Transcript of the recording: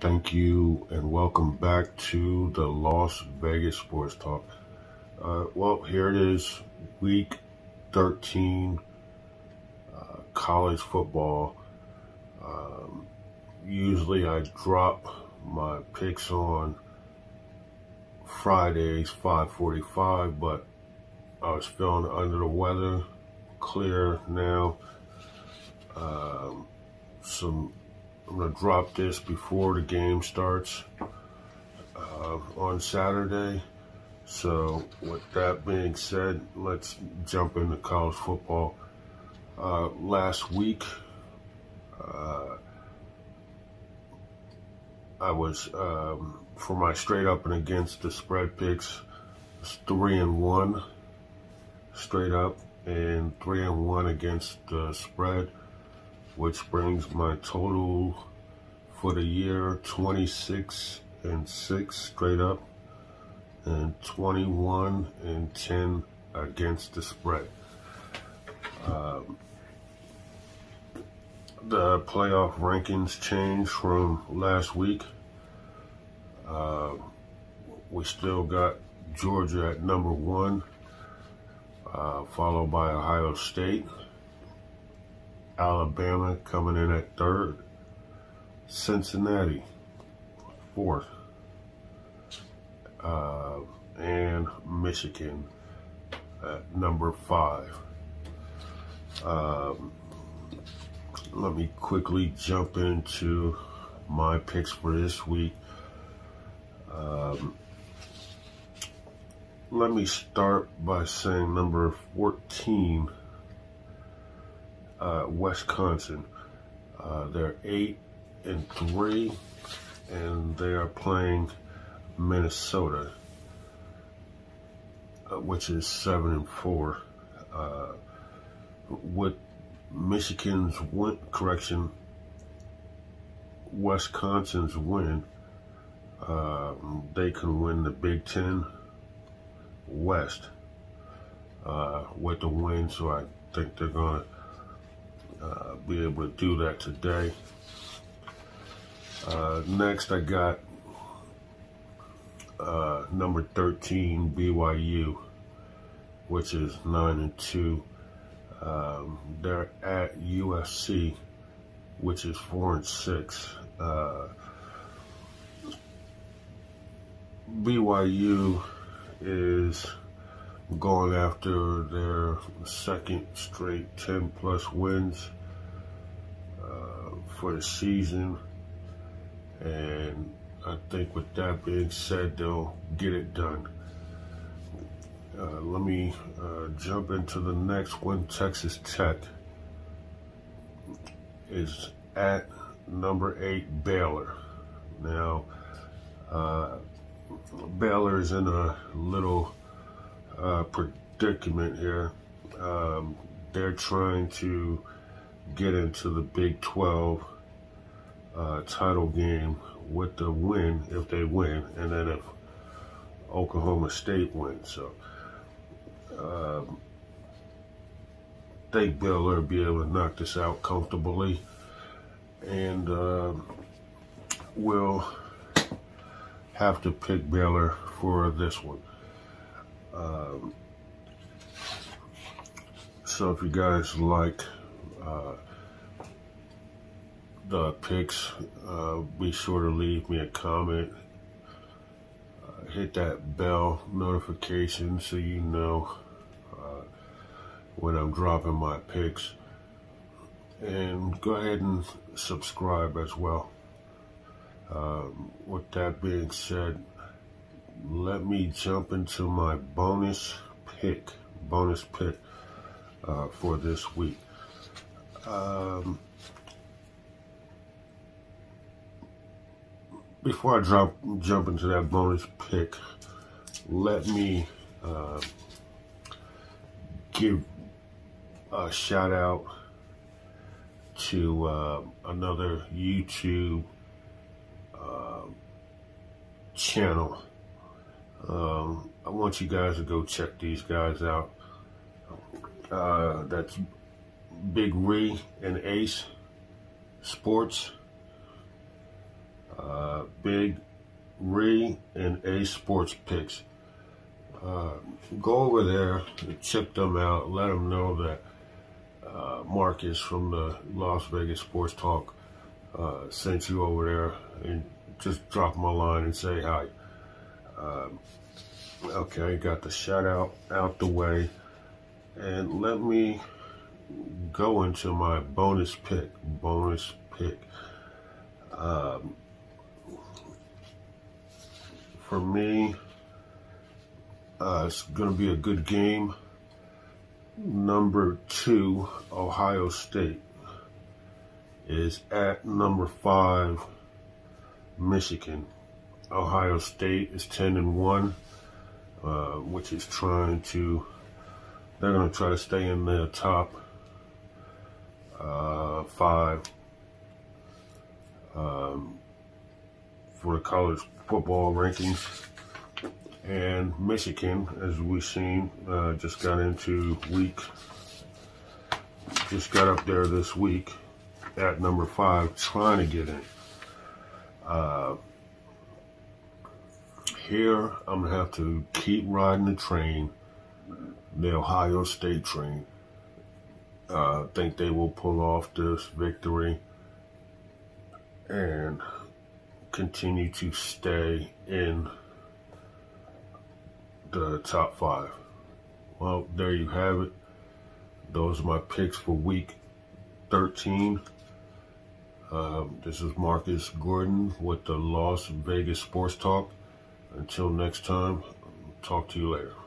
Thank you and welcome back to the Las Vegas Sports Talk. Uh, well, here it is, week 13, uh, college football. Um, usually I drop my picks on Fridays, 545, but I was feeling under the weather, clear now. Um, some I'm gonna drop this before the game starts uh, on Saturday. So with that being said, let's jump into college football. Uh, last week, uh, I was um, for my straight up and against the spread picks, three and one straight up and three and one against the spread which brings my total for the year 26 and 6 straight up and 21 and 10 against the spread. Um, the playoff rankings changed from last week. Uh, we still got Georgia at number one, uh, followed by Ohio State. Alabama coming in at third. Cincinnati, fourth. Uh, and Michigan at number five. Um, let me quickly jump into my picks for this week. Um, let me start by saying number 14 uh, Wisconsin. Uh, they're eight and three, and they are playing Minnesota, uh, which is seven and four. Uh, with Michigan's win, correction, Wisconsin's win, uh, they can win the Big Ten West uh, with the win. So I think they're going to uh, be able to do that today. Uh, next, I got uh, number 13 BYU, which is 9 and 2. Um, they're at USC, which is 4 and 6. Uh, BYU is going after their second straight 10 plus wins uh, for the season. And I think with that being said, they'll get it done. Uh, let me uh, jump into the next one. Texas Tech is at number eight Baylor. Now, uh, Baylor is in a little uh, predicament here. Um, they're trying to get into the Big 12 uh, title game with the win if they win, and then if Oklahoma State wins. So um, think Baylor will be able to knock this out comfortably, and uh, we'll have to pick Baylor for this one. Um, so if you guys like uh, the picks, uh, be sure to leave me a comment. Uh, hit that bell notification so you know uh, when I'm dropping my picks. And go ahead and subscribe as well. Um, with that being said, let me jump into my bonus pick, bonus pick uh, for this week. Um, before I drop, jump into that bonus pick, let me uh, give a shout out to uh, another YouTube uh, channel um, I want you guys to go check these guys out. Uh, that's Big Ree and Ace Sports. Uh, Big Re and A Sports Picks. Uh, go over there, check them out, let them know that uh, Marcus from the Las Vegas Sports Talk uh, sent you over there and just drop my line and say hi. Um, okay, got the shout out out the way. And let me go into my bonus pick. Bonus pick. Um, for me, uh, it's going to be a good game. Number two, Ohio State, is at number five, Michigan. Ohio State is 10 and 1, uh, which is trying to, they're going to try to stay in the top uh, five um, for the college football rankings. And Michigan, as we've seen, uh, just got into week, just got up there this week at number five, trying to get in. Uh, here, I'm going to have to keep riding the train, the Ohio State train. Uh, think they will pull off this victory and continue to stay in the top five. Well, there you have it. Those are my picks for week 13. Um, this is Marcus Gordon with the Las Vegas Sports Talk. Until next time, talk to you later.